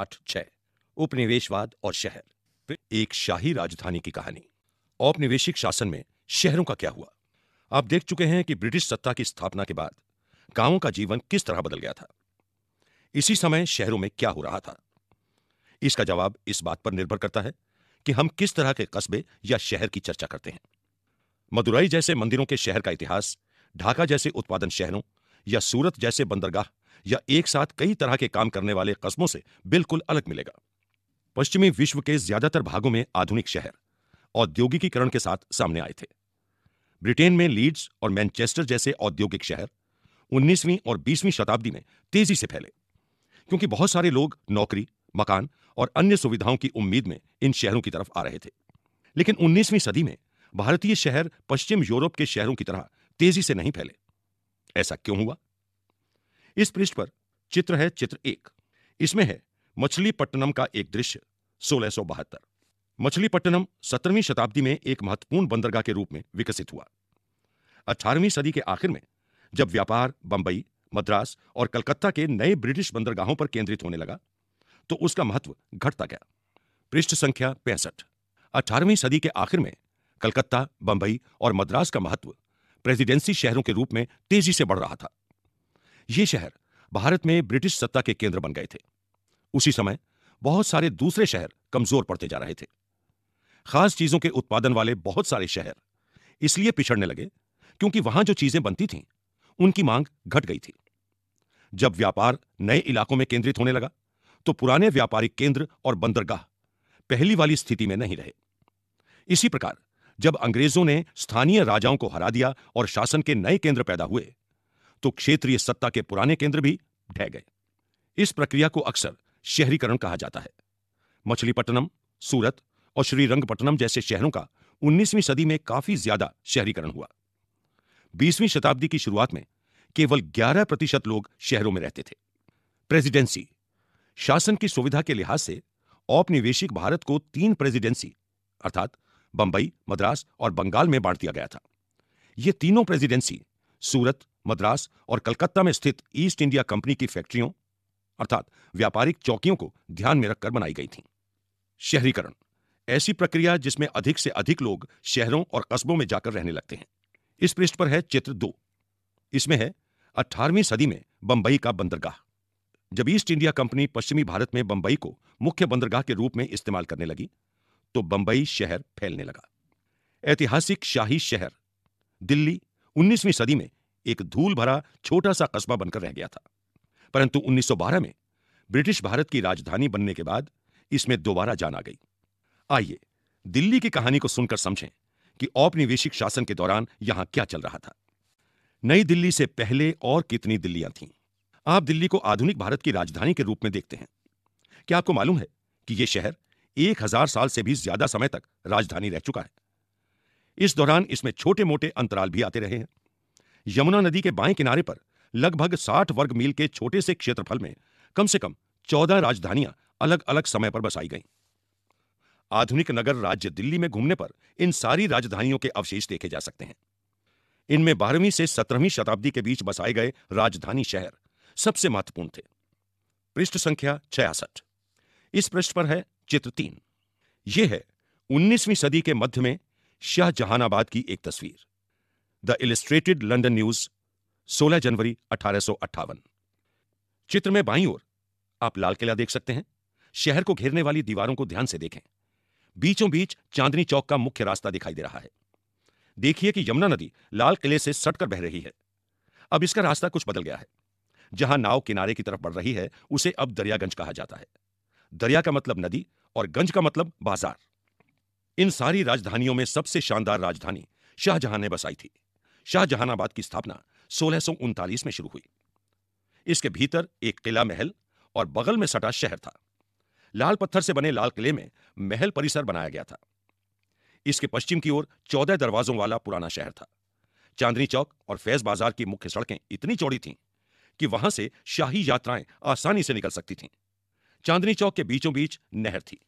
पाठ छह उपनिवेशवाद और शहर। एक शाही राजधानी की कहानी। औपनिवेशिक शासन में शहरों का क्या हुआ? आप देख चुके हैं कि ब्रिटिश सत्ता की स्थापना के बाद गाँवों का जीवन किस तरह बदल गया था। इसी समय शहरों में क्या हो रहा था? इसका जवाब इस बात पर निर्भर करता है कि हम किस तरह के कस्बे या शहर की चर्चा करते हैं। मदुरई जैसे मंदिरों के शहर का इतिहास, ढाका जैसे उत्पादन शहरों या सूरत जैसे बंदरगाह या एक साथ कई तरह के काम करने वाले कस्बों से बिल्कुल अलग मिलेगा। पश्चिमी विश्व के ज़्यादातर भागों में आधुनिक शहर औद्योगिकीकरण के साथ सामने आए थे। ब्रिटेन में लीड्स और मैनचेस्टर जैसे औद्योगिक शहर 19वीं और 20वीं शताब्दी में तेज़ी से फैले, क्योंकि बहुत सारे लोग नौकरी, मकान और अन्य सुविधाओं की उम्मीद में इन शहरों की तरफ़ आ रहे थे। लेकिन 19वीं सदी में भारतीय शहर पश्चिम यूरोप के शहरों की तरह तेज़ी से नहीं फैले। ऐसा क्यों हुआ? इस पृष्ठ पर चित्र है चित्र एक। इसमें है मछलीपट्टनम का एक दृश्य, सोलह सौ बहत्तर। मछलीपट्टनम सत्रहवीं शताब्दी में एक महत्वपूर्ण बंदरगाह के रूप में विकसित हुआ। अठारहवीं सदी के आखिर में, जब व्यापार, बंबई, मद्रास और कलकत्ता के नए ब्रिटिश बंदरगाहों पर केंद्रित होने लगा तो उसका महत्व घटता गया। पृष्ठ संख्या पैंसठ। अठारहवीं सदी के आखिर में कलकत्ता, बंबई और मद्रास का महत्व प्रेसिडेंसी शहरों के रूप में तेज़ी से बढ़ रहा था। ये शहर भारत में ब्रिटिश सत्ता के केंद्र बन गए थे। उसी समय बहुत सारे दूसरे शहर कमज़ोर पड़ते जा रहे थे। खास चीज़ों के उत्पादन वाले बहुत सारे शहर इसलिए पिछड़ने लगे क्योंकि वहाँ जो चीज़ें बनती थीं, उनकी मांग घट गई थी। जब व्यापार नए इलाकों में केंद्रित होने लगा तो पुराने व्यापारिक केंद्र और बंदरगाह पहली वाली स्थिति में नहीं रहे। इसी प्रकार जब अंग्रेज़ों ने स्थानीय राजाओं को हरा दिया और शासन के नए केंद्र पैदा हुए तो क्षेत्रीय सत्ता के पुराने केंद्र भी ढह गए। इस प्रक्रिया को अक्सर शहरीकरण कहा जाता है। मछलीपट्टनम, सूरत और श्रीरंगपट्टनम जैसे शहरों का 19वीं सदी में काफ़ी ज़्यादा शहरीकरण हुआ। 20वीं शताब्दी की शुरुआत में केवल 11 प्रतिशत लोग शहरों में रहते थे। प्रेसिडेंसी, शासन की सुविधा के लिहाज से औपनिवेशिक भारत को तीन प्रेसिडेंसी, अर्थात बंबई, मद्रास और बंगाल में बांट दिया गया था। ये तीनों प्रेसिडेंसी सूरत मद्रास और कलकत्ता में स्थित ईस्ट इंडिया कंपनी की फैक्ट्रियों, अर्थात व्यापारिक चौकियों को ध्यान में रखकर बनाई गई थी। शहरीकरण, ऐसी प्रक्रिया जिसमें अधिक से अधिक लोग शहरों और कस्बों में जाकर रहने लगते हैं। इस पृष्ठ पर है चित्र दो। इसमें है 18वीं सदी में बंबई का बंदरगाह। जब ईस्ट इंडिया कंपनी पश्चिमी भारत में बंबई को मुख्य बंदरगाह के रूप में इस्तेमाल करने लगी तो बंबई शहर फैलने लगा। ऐतिहासिक शाही शहर, दिल्ली 19वीं सदी में एक धूल भरा छोटा सा कस्बा बनकर रह गया था। परंतु 1912 में ब्रिटिश भारत की राजधानी बनने के बाद इसमें दोबारा जान आ गई। आइए, दिल्ली की कहानी को सुनकर समझें कि औपनिवेशिक शासन के दौरान यहाँ क्या चल रहा था। नई दिल्ली से पहले और कितनी दिल्लियाँ थीं? आप दिल्ली को आधुनिक भारत की राजधानी के रूप में देखते हैं। क्या आपको मालूम है कि यह शहर एक हज़ार साल से भी ज़्यादा समय तक राजधानी रह चुका है? इस दौरान इसमें छोटे मोटे अंतराल भी आते रहे हैं। यमुना नदी के बाएँ किनारे पर, लगभग 60 वर्ग मील के छोटे से क्षेत्रफल में, कम से कम 14 राजधानियाँ अलग अलग समय पर बसाई गईं। आधुनिक नगर राज्य दिल्ली में घूमने पर इन सारी राजधानियों के अवशेष देखे जा सकते हैं। इनमें बारहवीं से सत्रहवीं शताब्दी के बीच बसाए गए राजधानी शहर सबसे महत्वपूर्ण थे। पृष्ठ संख्या छियासठ। इस पृष्ठ पर है चित्र तीन। यह है 19वीं सदी के मध्य में शाहजहानाबाद की एक तस्वीर। द इलिस्ट्रेटेड लंदन न्यूज़ 16 जनवरी अठारह सौ अट्ठावन। चित्र में बाईं ओर, आप लाल किला देख सकते हैं। शहर को घेरने वाली दीवारों को ध्यान से देखें। बीचों बीच चांदनी चौक का मुख्य रास्ता दिखाई दे रहा है। देखिए कि यमुना नदी लाल किले से सटकर बह रही है। अब इसका रास्ता कुछ बदल गया है। जहाँ नाव किनारे की तरफ़ बढ़ रही है, उसे अब दरियागंज कहा जाता है। दरिया का मतलब नदी और गंज का मतलब बाज़ार। इन सारी राजधानियों में सबसे शानदार राजधानी शाहजहां ने बसाई थी। शाहजहानाबाद की स्थापना सोलह में शुरू हुई। इसके भीतर एक किला महल और बगल में सटा शहर था। लाल पत्थर से बने लाल किले में महल परिसर बनाया गया था। इसके पश्चिम की ओर चौदह दरवाजों वाला पुराना शहर था। चांदनी चौक और फैज बाज़ार की मुख्य सड़कें इतनी चौड़ी थीं कि वहाँ से शाही यात्राएँ आसानी से निकल सकती थीं। चांदनी चौक के बीचों बीच नहर थी।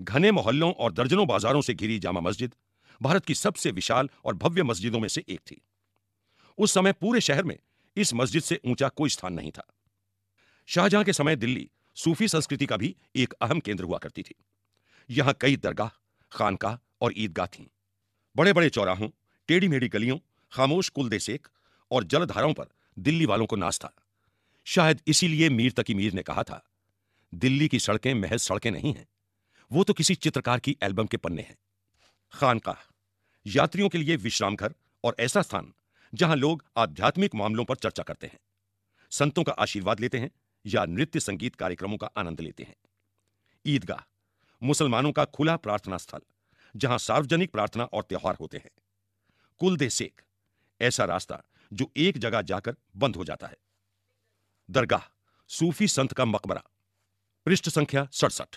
घने मोहल्लों और दर्जनों बाजारों से घिरी जामा मस्जिद भारत की सबसे विशाल और भव्य मस्जिदों में से एक थी। उस समय पूरे शहर में इस मस्जिद से ऊँचा कोई स्थान नहीं था। शाहजहां के समय दिल्ली सूफी संस्कृति का भी एक अहम केंद्र हुआ करती थी। यहाँ कई दरगाह, खानकाह और ईदगाह थीं। बड़े बड़े चौराहों टेढ़ी मेढ़ी गलियों, खामोश कुल देसेक और जलधाराओं पर दिल्ली वालों को नाच था। शायद इसीलिए मीर तकी मीर ने कहा था, दिल्ली की सड़कें महज सड़कें नहीं हैं, वो तो किसी चित्रकार की एल्बम के पन्ने हैं। खानकाह। यात्रियों के लिए विश्राम घर और ऐसा स्थान जहाँ लोग आध्यात्मिक मामलों पर चर्चा करते हैं। संतों का आशीर्वाद लेते हैं या नृत्य संगीत कार्यक्रमों का आनंद लेते हैं। ईदगाह, मुसलमानों का खुला प्रार्थना स्थल, जहाँ सार्वजनिक प्रार्थना और त्यौहार होते हैं। कुल दे सेक, ऐसा रास्ता जो एक जगह जाकर बंद हो जाता है। दरगाह, सूफी संत का मकबरा, पृष्ठ संख्या सड़सठ।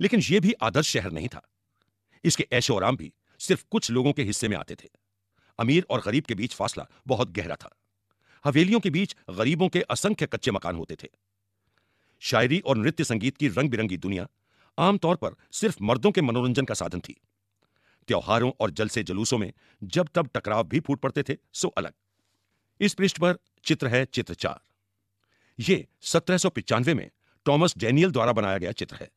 लेकिन यह भी आदर्श शहर नहीं था। इसके ऐशो आराम भी सिर्फ़ कुछ लोगों के हिस्से में आते थे। अमीर और गरीब के बीच फासला बहुत गहरा था। हवेलियों के बीच गरीबों के असंख्य कच्चे मकान होते थे। शायरी और नृत्य संगीत की रंग बिरंगी दुनिया आमतौर पर सिर्फ़ मर्दों के मनोरंजन का साधन थी। त्योहारों और जलसे जुलूसों में जब तब टकराव भी फूट पड़ते थे, सो अलग। इस पृष्ठ पर चित्र है चित्र चार। ये सत्रह में टॉमस डेनियल द्वारा बनाया गया चित्र है।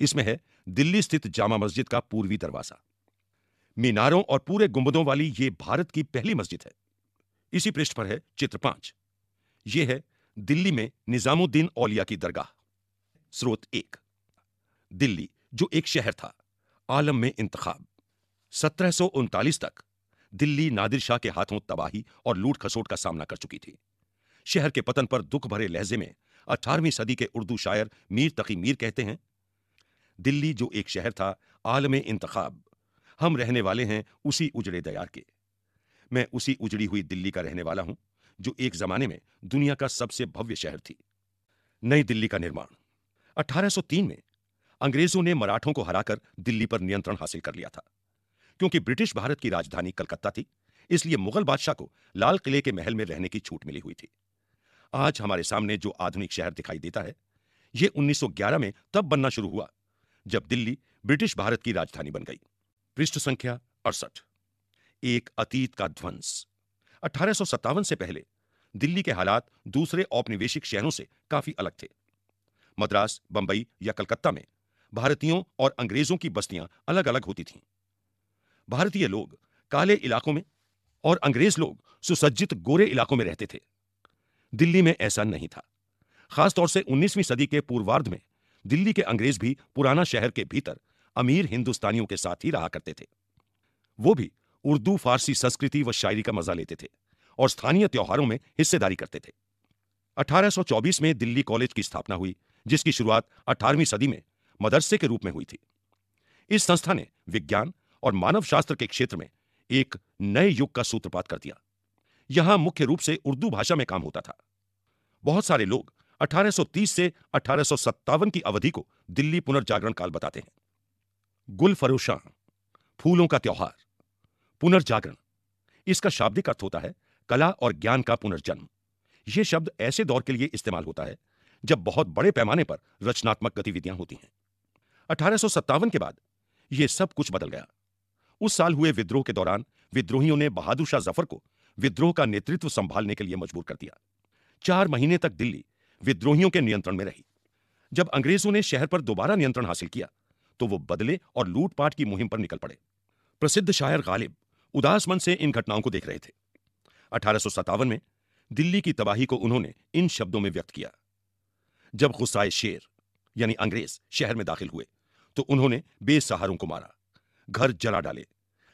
इसमें है दिल्ली स्थित जामा मस्जिद का पूर्वी दरवाज़ा। मीनारों और पूरे गुंबदों वाली ये भारत की पहली मस्जिद है। इसी पृष्ठ पर है चित्र पाँच। यह है दिल्ली में निजामुद्दीन औलिया की दरगाह। स्रोत एक। दिल्ली, जो एक शहर था, आलम में इंतखाब। सत्रह सौ उनतालीस तक दिल्ली नादिर शाह के हाथों तबाही और लूट खसोट का सामना कर चुकी थी। शहर के पतन पर दुख भरे लहजे में 18वीं सदी के उर्दू शायर मीर तकी मीर कहते हैं दिल्ली, जो एक शहर था, आलम इंतखाब। हम रहने वाले हैं उसी उजड़े दयार के। मैं उसी उजड़ी हुई दिल्ली का रहने वाला हूँ, जो एक जमाने में दुनिया का सबसे भव्य शहर थी। नई दिल्ली का निर्माण। 1803 में अंग्रेज़ों ने मराठों को हराकर दिल्ली पर नियंत्रण हासिल कर लिया था। क्योंकि ब्रिटिश भारत की राजधानी कलकत्ता थी, इसलिए मुगल बादशाह को लाल किले के महल में रहने की छूट मिली हुई थी। आज हमारे सामने जो आधुनिक शहर दिखाई देता है यह 1911 में तब बनना शुरू हुआ जब दिल्ली ब्रिटिश भारत की राजधानी बन गई। पृष्ठ संख्या अड़सठ। एक अतीत का ध्वंस। अठारह सौ सत्तावन से पहले दिल्ली के हालात दूसरे औपनिवेशिक शहरों से काफ़ी अलग थे। मद्रास, बंबई या कलकत्ता में भारतीयों और अंग्रेज़ों की बस्तियाँ अलग अलग होती थीं। भारतीय लोग काले इलाकों में और अंग्रेज़ लोग सुसज्जित गोरे इलाकों में रहते थे। दिल्ली में ऐसा नहीं था। खासतौर से 19वीं सदी के पूर्वार्ध में दिल्ली के अंग्रेज़ भी पुराना शहर के भीतर अमीर हिंदुस्तानियों के साथ ही रहा करते थे। वो भी उर्दू, फारसी, संस्कृति व शायरी का मज़ा लेते थे और स्थानीय त्योहारों में हिस्सेदारी करते थे। 1824 में दिल्ली कॉलेज की स्थापना हुई, जिसकी शुरुआत 18वीं सदी में मदरसे के रूप में हुई थी। इस संस्था ने विज्ञान और मानव शास्त्र के क्षेत्र में एक नए युग का सूत्रपात कर दिया। यहाँ मुख्य रूप से उर्दू भाषा में काम होता था। बहुत सारे लोग 1830 से अठारह सौ सत्तावन की अवधि को दिल्ली पुनर्जागरण काल बताते हैं। गुल फरोशा फूलों का त्योहार, पुनर्जागरण, इसका शाब्दिक अर्थ होता है कला और ज्ञान का पुनर्जन्म। यह शब्द ऐसे दौर के लिए इस्तेमाल होता है जब बहुत बड़े पैमाने पर रचनात्मक गतिविधियाँ होती हैं। अठारह सौ सत्तावन के बाद यह सब कुछ बदल गया। उस साल हुए विद्रोह के दौरान विद्रोहियों ने बहादुर शाह ज़फ़र को विद्रोह का नेतृत्व संभालने के लिए मजबूर कर दिया। चार महीने तक दिल्ली विद्रोहियों के नियंत्रण में रही। जब अंग्रेज़ों ने शहर पर दोबारा नियंत्रण हासिल किया तो वो बदले और लूटपाट की मुहिम पर निकल पड़े। प्रसिद्ध शायर गालिब उदास मन से इन घटनाओं को देख रहे थे। अठारह में दिल्ली की तबाही को उन्होंने इन शब्दों में व्यक्त किया। जब गुस्साए शेर, यानी अंग्रेज़, शहर में दाखिल हुए तो उन्होंने बेसहारों को मारा, घर जला डाले।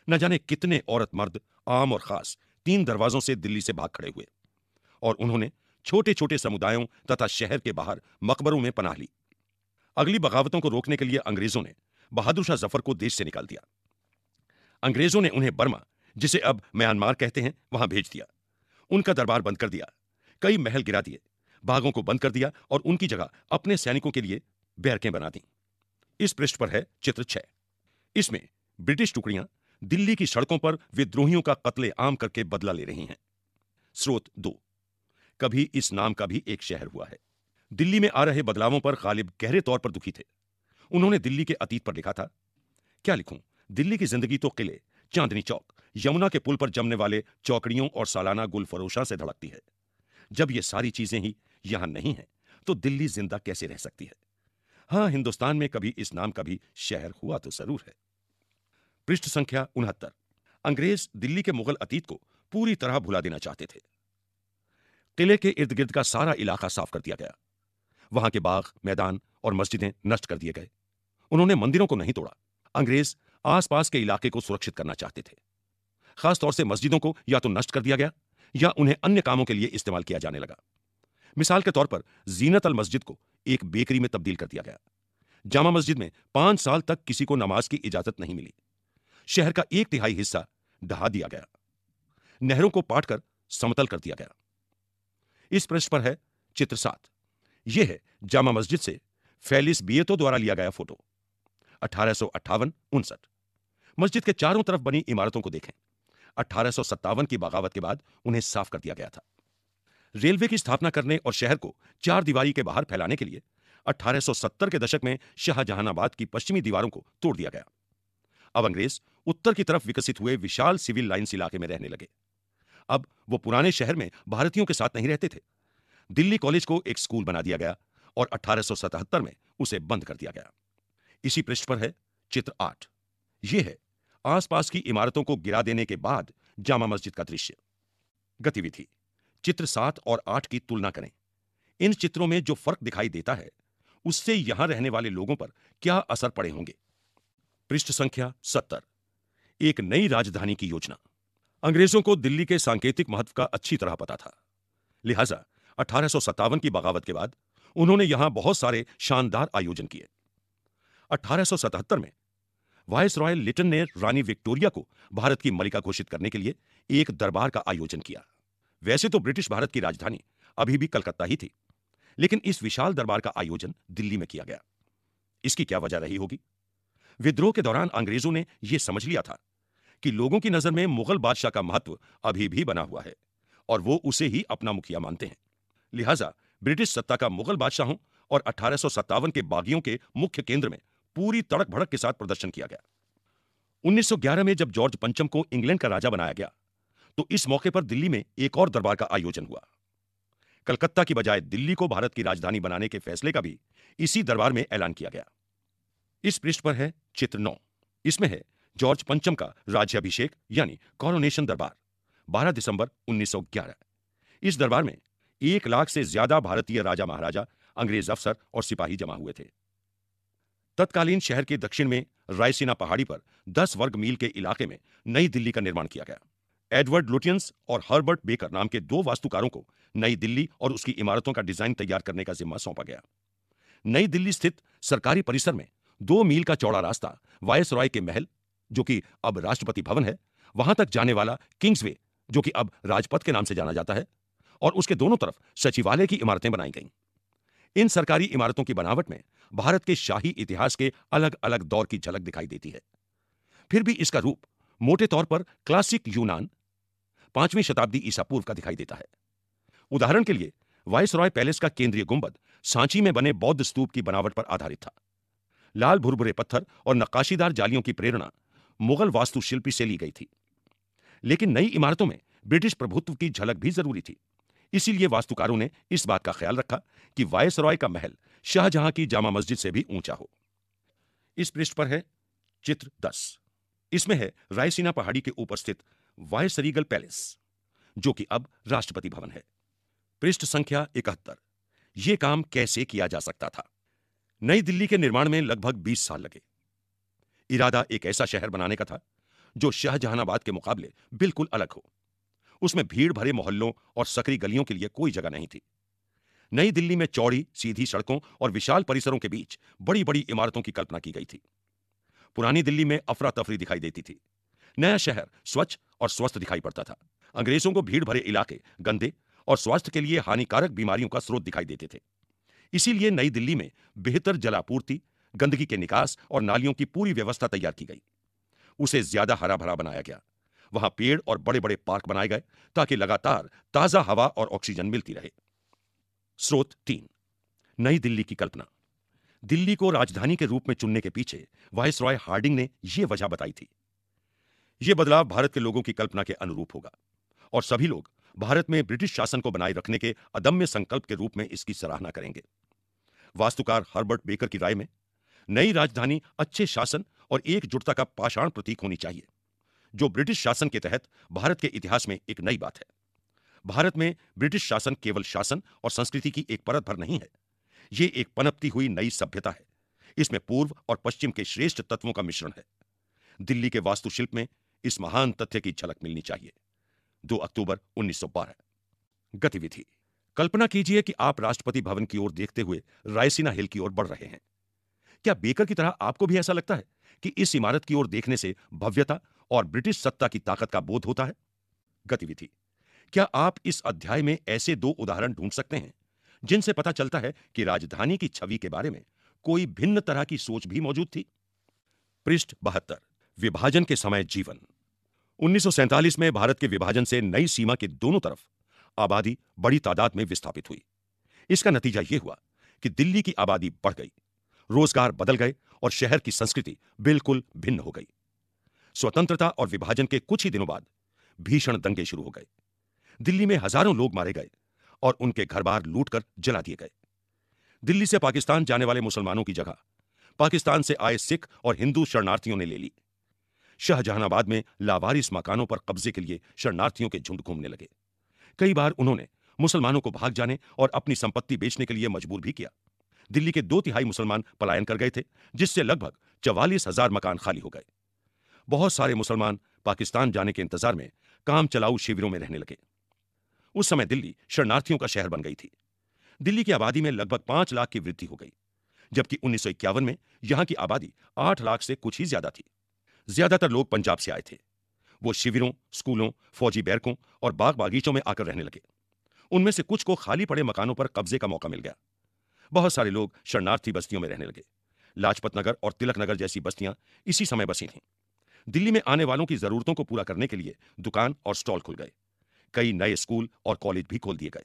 न जाने कितने औरत मर्द, आम और खास, तीन दरवाजों से दिल्ली से भाग खड़े हुए। और उन्होंने छोटे छोटे समुदायों तथा शहर के बाहर मकबरों में पनाह ली। अगली बगावतों को रोकने के लिए अंग्रेज़ों ने बहादुर शाह ज़फ़र को देश से निकाल दिया। अंग्रेज़ों ने उन्हें बर्मा, जिसे अब म्यांमार कहते हैं, वहाँ भेज दिया। उनका दरबार बंद कर दिया। कई महल गिरा दिए, बागों को बंद कर दिया और उनकी जगह अपने सैनिकों के लिए बैरकें बना दी। इस पृष्ठ पर है चित्र छह इसमें ब्रिटिश टुकड़ियाँ दिल्ली की सड़कों पर विद्रोहियों का कत्ले आम करके बदला ले रही हैं। स्रोत दो। कभी इस नाम का भी एक शहर हुआ है। दिल्ली में आ रहे बदलावों पर गालिब गहरे तौर पर दुखी थे। उन्होंने दिल्ली के अतीत पर लिखा था, क्या लिखूं? दिल्ली की ज़िंदगी तो किले, चांदनी चौक, यमुना के पुल पर जमने वाले चौकड़ियों और सालाना गुल फरोशा से धड़कती है। जब ये सारी चीज़ें ही यहाँ नहीं है तो दिल्ली ज़िंदा कैसे रह सकती है? हाँ, हिंदुस्तान में कभी इस नाम का भी शहर हुआ तो ज़रूर है। पृष्ठ संख्या उनहत्तर। अंग्रेज़ दिल्ली के मुगल अतीत को पूरी तरह भुला देना चाहते थे। किले के इर्द गिर्द का सारा इलाका साफ़ कर दिया गया। वहाँ के बाग, मैदान और मस्जिदें नष्ट कर दिए गए। उन्होंने मंदिरों को नहीं तोड़ा। अंग्रेज़ आसपास के इलाके को सुरक्षित करना चाहते थे। खासतौर से मस्जिदों को या तो नष्ट कर दिया गया या उन्हें अन्य कामों के लिए इस्तेमाल किया जाने लगा। मिसाल के तौर पर, जीनत अल मस्जिद को एक बेकरी में तब्दील कर दिया गया। जामा मस्जिद में पाँच साल तक किसी को नमाज़ की इजाज़त नहीं मिली। शहर का एक तिहाई हिस्सा ढहा दिया गया। नहरों को पाटकर समतल कर दिया गया। इस पृष्ठ पर है चित्र सात। यह है जामा मस्जिद से फैलिस बियतो द्वारा लिया गया फ़ोटो। अठारह उनसठ। मस्जिद के चारों तरफ़ बनी इमारतों को देखें। अठारह की बगावत के बाद उन्हें साफ़ कर दिया गया था। रेलवे की स्थापना करने और शहर को चार दीवारी के बाहर फैलाने के लिए 1870 के दशक में शाहजहानाबाद की पश्चिमी दीवारों को तोड़ दिया गया। अब अंग्रेज़ उत्तर की तरफ़ विकसित हुए विशाल सिविल लाइन्स इलाके में रहने लगे। अब वो पुराने शहर में भारतीयों के साथ नहीं रहते थे। दिल्ली कॉलेज को एक स्कूल बना दिया गया और 1877 में उसे बंद कर दिया गया। इसी पृष्ठ पर है चित्र आठ। यह है आसपास की इमारतों को गिरा देने के बाद जामा मस्जिद का दृश्य। गतिविधि। चित्र सात और आठ की तुलना करें। इन चित्रों में जो फ़र्क दिखाई देता है, उससे यहाँ रहने वाले लोगों पर क्या असर पड़े होंगे? पृष्ठ संख्या सत्तर। एक नई राजधानी की योजना। अंग्रेज़ों को दिल्ली के सांकेतिक महत्व का अच्छी तरह पता था। लिहाजा, अठारह की बगावत के बाद उन्होंने यहाँ बहुत सारे शानदार आयोजन किए। 1877 में वायस रॉयल लिटन ने रानी विक्टोरिया को भारत की मलिका घोषित करने के लिए एक दरबार का आयोजन किया। वैसे तो ब्रिटिश भारत की राजधानी अभी भी कलकत्ता ही थी, लेकिन इस विशाल दरबार का आयोजन दिल्ली में किया गया। इसकी क्या वजह रही होगी? विद्रोह के दौरान अंग्रेज़ों ने यह समझ लिया था कि लोगों की नज़र में मुगल बादशाह का महत्व अभी भी बना हुआ है और वो उसे ही अपना मुखिया मानते हैं। लिहाजा, ब्रिटिश सत्ता का मुगल बादशाहों और अठारह के बागियों के मुख्य केंद्र में पूरी तड़क भड़क के साथ प्रदर्शन किया गया। 1911 में जब जॉर्ज पंचम को इंग्लैंड का राजा बनाया गया तो इस मौके पर दिल्ली में एक और दरबार का आयोजन हुआ। कलकत्ता की बजाय दिल्ली को भारत की राजधानी बनाने के फैसले का भी इसी दरबार में ऐलान किया गया। इस पृष्ठ पर है चित्र नौ। इसमें है जॉर्ज पंचम का राज्याभिषेक, यानी कॉरोनेशन दरबार 12 दिसंबर 1911 इस दरबार में एक लाख से ज़्यादा भारतीय राजा महाराजा, अंग्रेज़ अफसर और सिपाही जमा हुए थे। तत्कालीन शहर के दक्षिण में रायसीना पहाड़ी पर 10 वर्ग मील के इलाके में नई दिल्ली का निर्माण किया गया। एडवर्ड लुटियंस और हर्बर्ट बेकर नाम के दो वास्तुकारों को नई दिल्ली और उसकी इमारतों का डिज़ाइन तैयार करने का जिम्मा सौंपा गया। नई दिल्ली स्थित सरकारी परिसर में दो मील का चौड़ा रास्ता वायस रॉय के महल जो कि अब राष्ट्रपति भवन है, वहाँ तक जाने वाला किंग्सवे, जो कि अब राजपथ के नाम से जाना जाता है, और उसके दोनों तरफ़ सचिवालय की इमारतें बनाई गईं। इन सरकारी इमारतों की बनावट में भारत के शाही इतिहास के अलग अलग दौर की झलक दिखाई देती है। फिर भी इसका रूप मोटे तौर पर क्लासिक यूनान, पांचवीं शताब्दी ईसा पूर्व का दिखाई देता है। उदाहरण के लिए वाइस रॉय पैलेस का केंद्रीय गुंबद सांची में बने बौद्ध स्तूप की बनावट पर आधारित था। लाल भुरभुरे पत्थर और नक्काशीदार जालियों की प्रेरणा मुगल वास्तुशिल्पी से ली गई थी। लेकिन नई इमारतों में ब्रिटिश प्रभुत्व की झलक भी ज़रूरी थी। इसीलिए वास्तुकारों ने इस बात का ख्याल रखा कि वायसरॉय का महल शाहजहां की जामा मस्जिद से भी ऊँचा हो। इस पृष्ठ पर है चित्र दस। इसमें है रायसीना पहाड़ी के ऊपर स्थित वायसरीगल पैलेस, जो कि अब राष्ट्रपति भवन है। पृष्ठ संख्या इकहत्तर। यह काम कैसे किया जा सकता था? नई दिल्ली के निर्माण में लगभग 20 साल लगे। इरादा एक ऐसा शहर बनाने का था, जो शाहजहानाबाद के मुकाबले बिल्कुल अलग हो। उसमें भीड़ भरे मोहल्लों और सकरी गलियों के लिए कोई जगह नहीं थी। नई दिल्ली में चौड़ी, सीधी सड़कों और विशाल परिसरों के बीच बड़ी बड़ी इमारतों की कल्पना की गई थी। पुरानी दिल्ली में अफरा तफरी दिखाई देती थी। नया शहर स्वच्छ और स्वस्थ दिखाई पड़ता था। अंग्रेज़ों को भीड़ भरे इलाके गंदे और स्वास्थ्य के लिए हानिकारक बीमारियों का स्रोत दिखाई देते थे। इसीलिए नई दिल्ली में बेहतर जलापूर्ति गंदगी के निकास और नालियों की पूरी व्यवस्था तैयार की गई। उसे ज़्यादा हरा भरा बनाया गया। वहाँ पेड़ और बड़े बड़े पार्क बनाए गए ताकि लगातार ताज़ा हवा और ऑक्सीजन मिलती रहे। स्रोत तीन, नई दिल्ली की कल्पना। दिल्ली को राजधानी के रूप में चुनने के पीछे वाइस रॉय हार्डिंग ने यह वजह बताई थी। यह बदलाव भारत के लोगों की कल्पना के अनुरूप होगा और सभी लोग भारत में ब्रिटिश शासन को बनाए रखने के अदम्य संकल्प के रूप में इसकी सराहना करेंगे। वास्तुकार हर्बर्ट बेकर की राय में नई राजधानी, अच्छे शासन और एकजुटता का पाषाण प्रतीक होनी चाहिए, जो ब्रिटिश शासन के तहत भारत के इतिहास में एक नई बात है। भारत में ब्रिटिश शासन केवल शासन और संस्कृति की एक परत भर नहीं है, ये एक पनपती हुई नई सभ्यता है। इसमें पूर्व और पश्चिम के श्रेष्ठ तत्वों का मिश्रण है। दिल्ली के वास्तुशिल्प में इस महान तथ्य की झलक मिलनी चाहिए। 2 अक्टूबर 1912 गतिविधि। कल्पना कीजिए कि आप राष्ट्रपति भवन की ओर देखते हुए रायसीना हिल की ओर बढ़ रहे हैं। क्या बेकर की तरह आपको भी ऐसा लगता है कि इस इमारत की ओर देखने से भव्यता और ब्रिटिश सत्ता की ताकत का बोध होता है? गतिविधि। क्या आप इस अध्याय में ऐसे दो उदाहरण ढूंढ सकते हैं, जिनसे पता चलता है कि राजधानी की छवि के बारे में कोई भिन्न तरह की सोच भी मौजूद थी? पृष्ठ बहत्तर, विभाजन के समय जीवन। 1947 में भारत के विभाजन से नई सीमा के दोनों तरफ़ आबादी बड़ी तादाद में विस्थापित हुई। इसका नतीजा यह हुआ कि दिल्ली की आबादी बढ़ गई रोज़गार बदल गए और शहर की संस्कृति बिल्कुल भिन्न हो गई। स्वतंत्रता और विभाजन के कुछ ही दिनों बाद भीषण दंगे शुरू हो गए। दिल्ली में हज़ारों लोग मारे गए और उनके घर बार लूटकर जला दिए गए। दिल्ली से पाकिस्तान जाने वाले मुसलमानों की जगह पाकिस्तान से आए सिख और हिंदू शरणार्थियों ने ले ली। शाहजहानाबाद में लावारिस मकानों पर कब्जे के लिए शरणार्थियों के झुंड घूमने लगे। कई बार उन्होंने मुसलमानों को भाग जाने और अपनी संपत्ति बेचने के लिए मजबूर भी किया। दिल्ली के दो तिहाई मुसलमान पलायन कर गए थे, जिससे लगभग चवालीस हज़ार मकान खाली हो गए। बहुत सारे मुसलमान पाकिस्तान जाने के इंतज़ार में काम चलाऊ शिविरों में रहने लगे। उस समय दिल्ली शरणार्थियों का शहर बन गई थी। दिल्ली की आबादी में लगभग पाँच लाख की वृद्धि हो गई, जबकि उन्नीस सौ इक्यावन में यहाँ की आबादी आठ लाख से कुछ ही ज़्यादा थी। ज़्यादातर लोग पंजाब से आए थे। वो शिविरों, स्कूलों, फौजी बैरकों और बाग बागीचों में आकर रहने लगे। उनमें से कुछ को खाली पड़े मकानों पर कब्जे का मौका मिल गया। बहुत सारे लोग शरणार्थी बस्तियों में रहने लगे। लाजपत नगर और तिलक नगर जैसी बस्तियाँ इसी समय बसी थीं। दिल्ली में आने वालों की जरूरतों को पूरा करने के लिए दुकान और स्टॉल खुल गए। कई नए स्कूल और कॉलेज भी खोल दिए गए।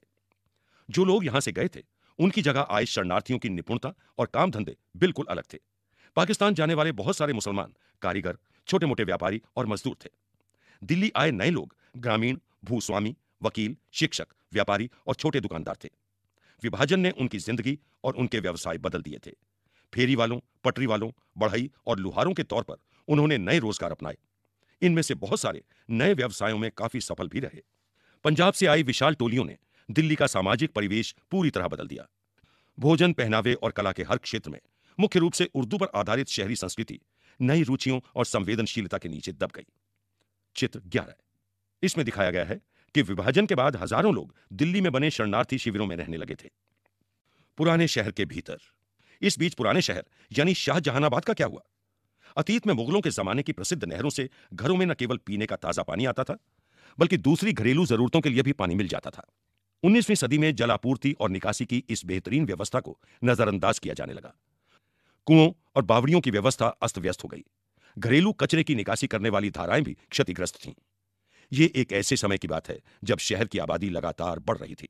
जो लोग यहाँ से गए थे, उनकी जगह आए शरणार्थियों की निपुणता और काम धंधे बिल्कुल अलग थे। पाकिस्तान जाने वाले बहुत सारे मुसलमान, कारीगर छोटे मोटे व्यापारी और मजदूर थे। दिल्ली आए नए लोग, ग्रामीण, भूस्वामी, वकील, शिक्षक, व्यापारी और छोटे दुकानदार थे। विभाजन ने उनकी ज़िंदगी और उनके व्यवसाय बदल दिए थे। फेरी वालों, पटरी वालों, बढ़ई और लुहारों के तौर पर उन्होंने नए रोज़गार अपनाए। इनमें से बहुत सारे नए व्यवसायों में काफ़ी सफल भी रहे। पंजाब से आई विशाल टोलियों ने दिल्ली का सामाजिक परिवेश पूरी तरह बदल दिया। भोजन, पहनावे और कला के हर क्षेत्र में मुख्य रूप से उर्दू पर आधारित शहरी संस्कृति नई रुचियों और संवेदनशीलता के नीचे दब गई। चित्र ग्यारह। इसमें दिखाया गया है कि विभाजन के बाद हज़ारों लोग दिल्ली में बने शरणार्थी शिविरों में रहने लगे थे। पुराने शहर के भीतर। इस बीच पुराने शहर, यानी शाहजहानाबाद का क्या हुआ? अतीत में मुगलों के जमाने की प्रसिद्ध नहरों से घरों में न केवल पीने का ताज़ा पानी आता था, बल्कि दूसरी घरेलू जरूरतों के लिए भी पानी मिल जाता था। 19वीं सदी में जल आपूर्ति और निकासी की इस बेहतरीन व्यवस्था को नजरअंदाज किया जाने लगा। कुओं और बावड़ियों की व्यवस्था अस्त व्यस्त हो गई। घरेलू कचरे की निकासी करने वाली धाराएँ भी क्षतिग्रस्त थीं। ये एक ऐसे समय की बात है, जब शहर की आबादी लगातार बढ़ रही थी।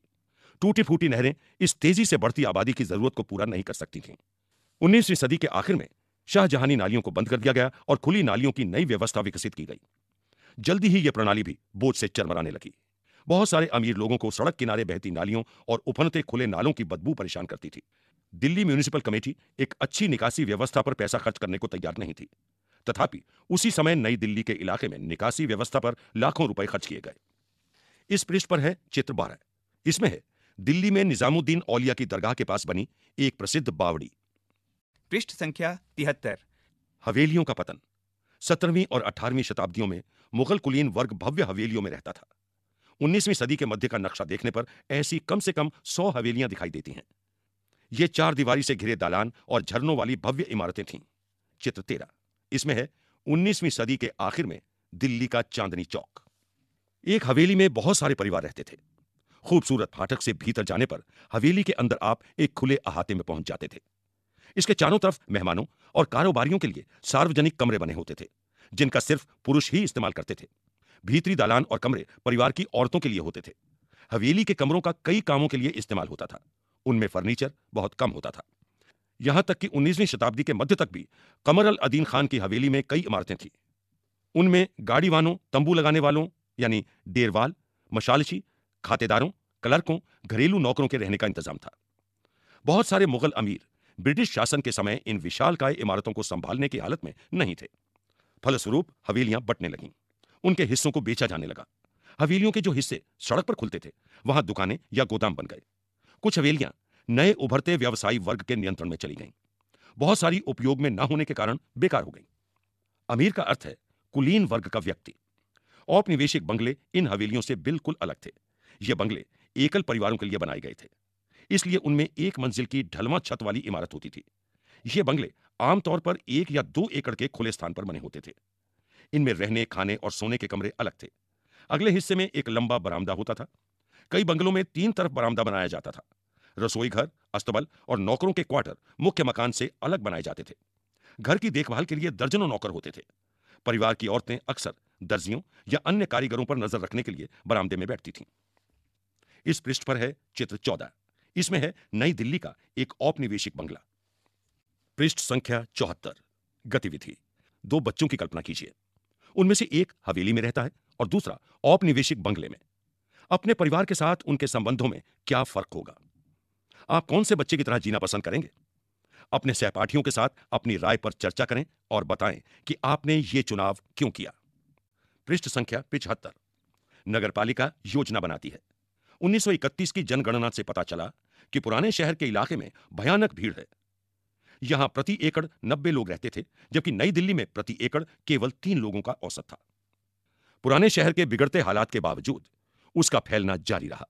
टूटी फूटी नहरें इस तेज़ी से बढ़ती आबादी की ज़रूरत को पूरा नहीं कर सकती थीं। उन्नीसवीं सदी के आखिर में शाहजहानी नालियों को बंद कर दिया गया और खुली नालियों की नई व्यवस्था विकसित की गई। जल्दी ही यह प्रणाली भी बोझ से चरमराने लगी। बहुत सारे अमीर लोगों को सड़क किनारे बहती नालियों और उफनते खुले नालों की बदबू परेशान करती थी। दिल्ली म्यूनिसिपल कमेटी एक अच्छी निकासी व्यवस्था पर पैसा खर्च करने को तैयार नहीं थी। तथापि उसी समय नई दिल्ली के इलाके में निकासी व्यवस्था पर लाखों रुपए खर्च किए गए। इस पृष्ठ पर है चित्र बारह। इसमें है दिल्ली में निजामुद्दीन औलिया की दरगाह के पास बनी एक प्रसिद्ध बावड़ी। पृष्ठ संख्या तिहत्तर। हवेलियों का पतन। सत्रहवीं और अठारहवीं शताब्दियों में मुगल कुलीन वर्ग भव्य हवेलियों में रहता था। उन्नीसवीं सदी के मध्य का नक्शा देखने पर ऐसी कम से कम सौ हवेलियाँ दिखाई देती हैं। ये चार दीवारी से घिरे दालान और झरनों वाली भव्य इमारतें थीं। चित्र तेरह। इसमें है उन्नीसवीं सदी के आखिर में दिल्ली का चांदनी चौक। एक हवेली में बहुत सारे परिवार रहते थे। खूबसूरत फाटक से भीतर जाने पर हवेली के अंदर आप एक खुले अहाते में पहुँच जाते थे। इसके चारों तरफ़ मेहमानों और कारोबारियों के लिए सार्वजनिक कमरे बने होते थे, जिनका सिर्फ़ पुरुष ही इस्तेमाल करते थे। भीतरी दालान और कमरे परिवार की औरतों के लिए होते थे। हवेली के कमरों का कई कामों के लिए इस्तेमाल होता था। उनमें फर्नीचर बहुत कम होता था। यहाँ तक कि 19वीं शताब्दी के मध्य तक भी कमर अल अदीन खान की हवेली में कई इमारतें थीं। उनमें गाड़ी गाड़ीवानों तंबू लगाने वालों, यानी डेरवाल मशालची खातेदारों, क्लर्कों, घरेलू नौकरों के रहने का इंतज़ाम था। बहुत सारे मुगल अमीर ब्रिटिश शासन के समय इन विशालकाय इमारतों को संभालने की हालत में नहीं थे। फलस्वरूप हवेलियाँ बटने लगीं। उनके हिस्सों को बेचा जाने लगा। हवेलियों के जो हिस्से सड़क पर खुलते थे, वहाँ दुकानें या गोदाम बन गए। कुछ हवेलियाँ नए उभरते व्यवसायी वर्ग के नियंत्रण में चली गईं। बहुत सारी उपयोग में न होने के कारण बेकार हो गईं। अमीर का अर्थ है, कुलीन वर्ग का व्यक्ति। औपनिवेशिक बंगले इन हवेलियों से बिल्कुल अलग थे। ये बंगले एकल परिवारों के लिए बनाए गए थे। इसलिए उनमें एक मंजिल की ढलवा छत वाली इमारत होती थी। ये बंगले आमतौर पर एक या दो एकड़ के खुले स्थान पर बने होते थे। इनमें रहने, खाने और सोने के कमरे अलग थे। अगले हिस्से में एक लंबा बरामदा होता था। कई बंगलों में तीन तरफ़ बरामदा बनाया जाता था। रसोई घर, अस्तबल और नौकरों के क्वार्टर मुख्य मकान से अलग बनाए जाते थे। घर की देखभाल के लिए दर्जनों नौकर होते थे। परिवार की औरतें अक्सर दर्जियों या अन्य कारीगरों पर नज़र रखने के लिए बरामदे में बैठती थीं। इस पृष्ठ पर है चित्र चौदह। इसमें है नई दिल्ली का एक औपनिवेशिक बंगला। पृष्ठ संख्या चौहत्तर। गतिविधि। दो बच्चों की कल्पना कीजिए। उनमें से एक हवेली में रहता है और दूसरा औपनिवेशिक बंगले में। अपने परिवार के साथ उनके संबंधों में क्या फ़र्क होगा? आप कौन से बच्चे की तरह जीना पसंद करेंगे? अपने सहपाठियों के साथ अपनी राय पर चर्चा करें और बताएँ कि आपने ये चुनाव क्यों किया। पृष्ठ संख्या पिछहत्तर, नगरपालिका योजना बनाती है। 1931 की जनगणना से पता चला कि पुराने शहर के इलाके में भयानक भीड़ है। यहाँ प्रति एकड़ 90 लोग रहते थे, जबकि नई दिल्ली में प्रति एकड़ केवल तीन लोगों का औसत था। पुराने शहर के बिगड़ते हालात के बावजूद उसका फैलना जारी रहा।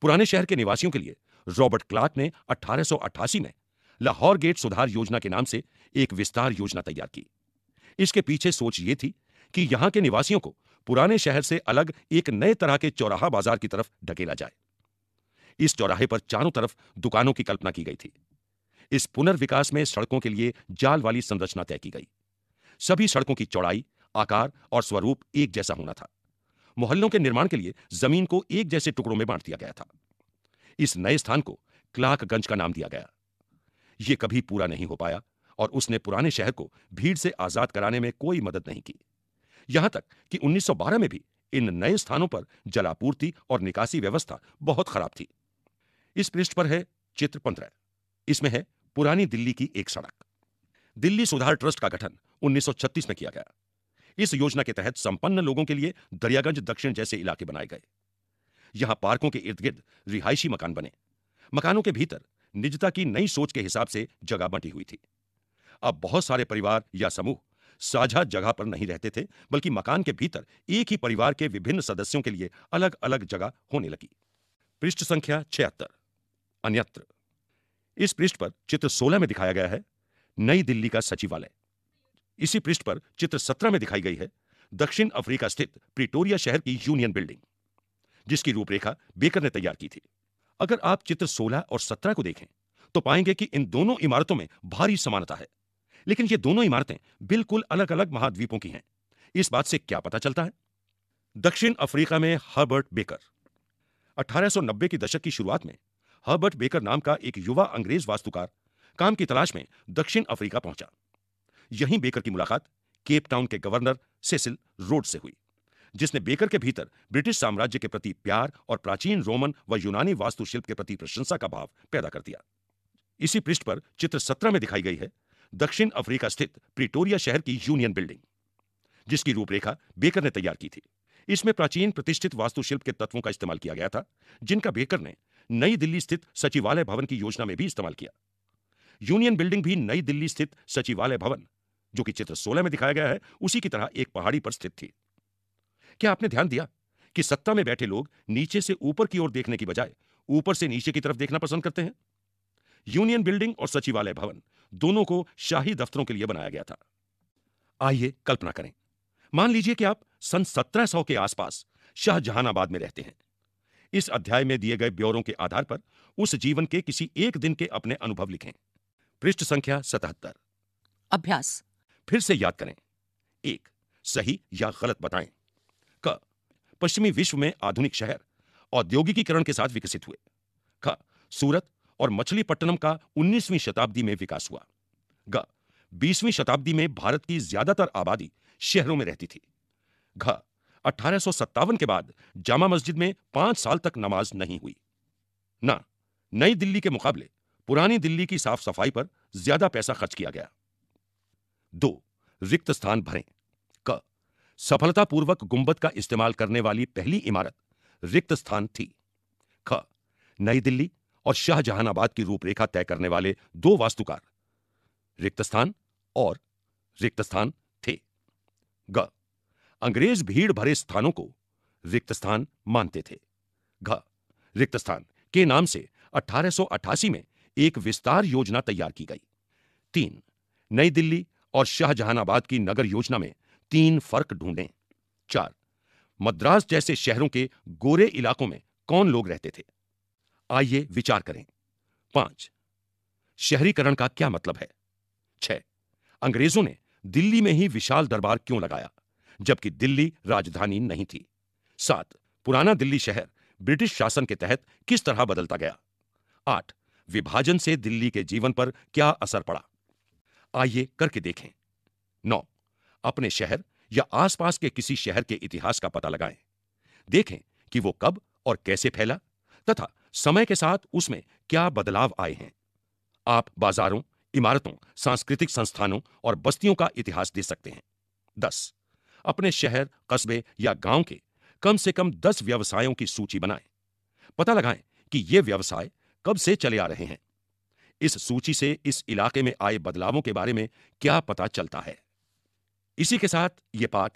पुराने शहर के निवासियों के लिए रॉबर्ट क्लार्क ने 1888 में लाहौर गेट सुधार योजना के नाम से एक विस्तार योजना तैयार की। इसके पीछे सोच ये थी कि यहाँ के निवासियों को पुराने शहर से अलग एक नए तरह के चौराहा बाज़ार की तरफ़ ढकेला जाए। इस चौराहे पर चारों तरफ़ दुकानों की कल्पना की गई थी। इस पुनर्विकास में सड़कों के लिए जाल वाली संरचना तय की गई। सभी सड़कों की चौड़ाई, आकार और स्वरूप एक जैसा होना था। मोहल्लों के निर्माण के लिए ज़मीन को एक जैसे टुकड़ों में बांट दिया गया था। इस नए स्थान को क्लार्कगंज का नाम दिया गया। यह कभी पूरा नहीं हो पाया और उसने पुराने शहर को भीड़ से आज़ाद कराने में कोई मदद नहीं की। यहाँ तक कि 1912 में भी इन नए स्थानों पर जलापूर्ति और निकासी व्यवस्था बहुत खराब थी। इस पृष्ठ पर है चित्र पंद्रह। इसमें है पुरानी दिल्ली की एक सड़क। दिल्ली सुधार ट्रस्ट का गठन 1936 में किया गया। इस योजना के तहत संपन्न लोगों के लिए दरियागंज दक्षिण जैसे इलाके बनाए गए। यहाँ पार्कों के इर्द गिर्द रिहायशी मकान बने। मकानों के भीतर निजता की नई सोच के हिसाब से जगह बंटी हुई थी। अब बहुत सारे परिवार या समूह साझा जगह पर नहीं रहते थे, बल्कि मकान के भीतर एक ही परिवार के विभिन्न सदस्यों के लिए अलग अलग जगह होने लगी। पृष्ठ संख्या छिहत्तर, अन्यत्र। इस पृष्ठ पर चित्र 16 में दिखाया गया है, नई दिल्ली का सचिवालय। इसी पृष्ठ पर चित्र 17 में दिखाई गई है, दक्षिण अफ्रीका स्थित प्रिटोरिया शहर की यूनियन बिल्डिंग। जिसकी रूपरेखा बेकर ने तैयार की थी। अगर आप चित्र 16 और 17 को देखें तो पाएँगे कि इन दोनों इमारतों में भारी समानता है। लेकिन ये दोनों इमारतें बिल्कुल अलग अलग महाद्वीपों की हैं। इस बात से क्या पता चलता है? दक्षिण अफ्रीका में हर्बर्ट बेकर। 1890 की दशक की शुरुआत में हर्बर्ट बेकर नाम का एक युवा अंग्रेज़ वास्तुकार काम की तलाश में दक्षिण अफ्रीका पहुँचा। यहीं बेकर की मुलाकात केप टाउन के गवर्नर सेसिल रोड से हुई। जिसने बेकर के भीतर ब्रिटिश साम्राज्य के प्रति प्यार और प्राचीन रोमन व यूनानी वास्तुशिल्प के प्रति प्रशंसा का भाव पैदा कर दिया। इसी पृष्ठ पर चित्र सत्रह में दिखाई गई है दक्षिण अफ्रीका स्थित प्रिटोरिया शहर की यूनियन बिल्डिंग, जिसकी रूपरेखा बेकर ने तैयार की थी। इसमें प्राचीन प्रतिष्ठित वास्तुशिल्प के तत्वों का इस्तेमाल किया गया था, जिनका बेकर ने नई दिल्ली स्थित सचिवालय भवन की योजना में भी इस्तेमाल किया। यूनियन बिल्डिंग भी नई दिल्ली स्थित सचिवालय भवन, जो कि चित्र 16 में दिखाया गया है, उसी की तरह एक पहाड़ी पर स्थित थी। क्या आपने ध्यान दिया कि सत्ता में बैठे लोग नीचे से ऊपर की ओर देखने की बजाय ऊपर से नीचे की तरफ़ देखना पसंद करते हैं? यूनियन बिल्डिंग और सचिवालय भवन दोनों को शाही दफ्तरों के लिए बनाया गया था। आइए कल्पना करें। मान लीजिए कि आप सन 1700 के आसपास शाहजहानाबाद में रहते हैं। इस अध्याय में दिए गए ब्यौरों के आधार पर उस जीवन के किसी एक दिन के अपने अनुभव लिखें। पृष्ठ संख्या सतहत्तर। अभ्यास। फिर से याद करें। एक सही या गलत बताएँ। पश्चिमी विश्व में आधुनिक शहर औद्योगिकीकरण के साथ विकसित हुए। ख, सूरत और मछलीपट्टनम का 19वीं शताब्दी में विकास हुआ। ग 20वीं शताब्दी में भारत की ज़्यादातर आबादी शहरों में रहती थी। घ, अठारह के बाद जामा मस्जिद में पाँच साल तक नमाज़ नहीं हुई। न, नई दिल्ली के मुकाबले पुरानी दिल्ली की साफ़ सफ़ाई पर ज़्यादा पैसा खर्च किया गया। दो, रिक्त स्थान भरें। सफलतापूर्वक गुंबद का इस्तेमाल करने वाली पहली इमारत रिक्त स्थान थी। ख, नई दिल्ली और शाहजहानाबाद की रूपरेखा तय करने वाले दो वास्तुकार रिक्त स्थान और रिक्त स्थान थे। ग, अंग्रेज़ भीड़ भरे स्थानों को रिक्त स्थान मानते थे। घ, रिक्त स्थान के नाम से 1888 में एक विस्तार योजना तैयार की गई। तीन, नई दिल्ली और शाहजहानाबाद की नगर योजना में तीन फ़र्क ढूंढें। चार, मद्रास जैसे शहरों के गोरे इलाकों में कौन लोग रहते थे? आइए विचार करें। पाँच, शहरीकरण का क्या मतलब है? छह, अंग्रेज़ों ने दिल्ली में ही विशाल दरबार क्यों लगाया, जबकि दिल्ली राजधानी नहीं थी? सात, पुराना दिल्ली शहर ब्रिटिश शासन के तहत किस तरह बदलता गया? आठ, विभाजन से दिल्ली के जीवन पर क्या असर पड़ा? आइए करके देखें। नौ अपने शहर या आसपास के किसी शहर के इतिहास का पता लगाएँ। देखें कि वो कब और कैसे फैला तथा समय के साथ उसमें क्या बदलाव आए हैं। आप बाजारों, इमारतों, सांस्कृतिक संस्थानों और बस्तियों का इतिहास दे सकते हैं। दस, अपने शहर, कस्बे या गाँव के कम से कम दस व्यवसायों की सूची बनाएँ। पता लगाएँ कि ये व्यवसाय कब से चले आ रहे हैं। इस सूची से इस इलाके में आए बदलावों के बारे में क्या पता चलता है। इसी के साथ ये पाठ